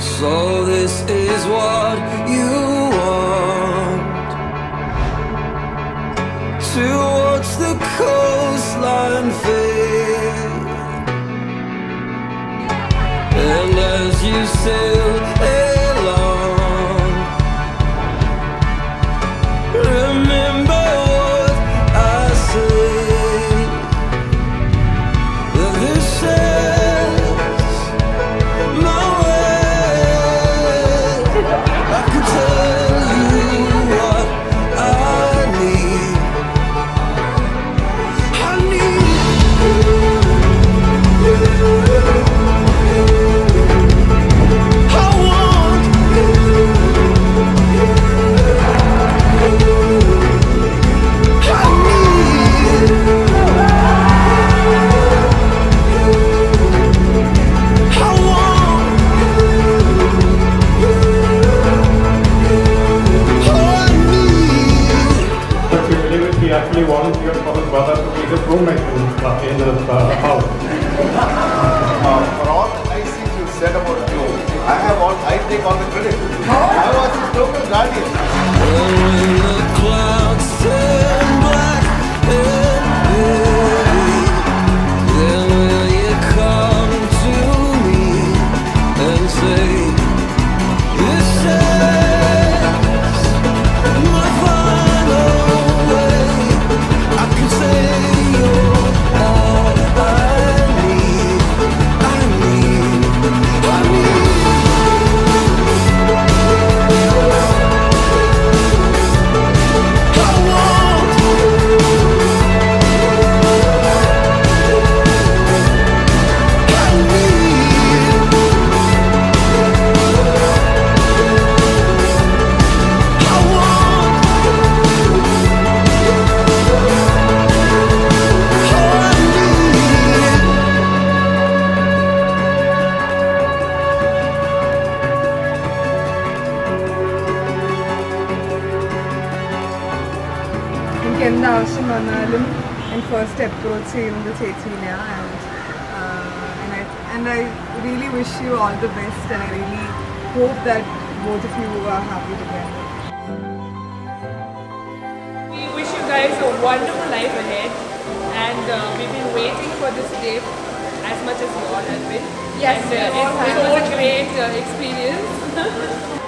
So this is what you want. To watch the coastline fade. And as you sail I could tell brother to be his roommate in, in his uh, house. Uh, for all the nice things you said about Joe, I have all, I take all the credit. എനിക്ക് എന്ത് ആവശ്യം വന്നാലും ഞാൻ first approach ചെയ്യുന്നത് ചേച്ചീനെയാണ് and and I really wish you all the best and I really hope that both of you are happy together We wish you guys a wonderful life ahead, and uh, we've been waiting for this day as much as you all have been. Yes, and, we uh, all it, have. it was a great uh, experience.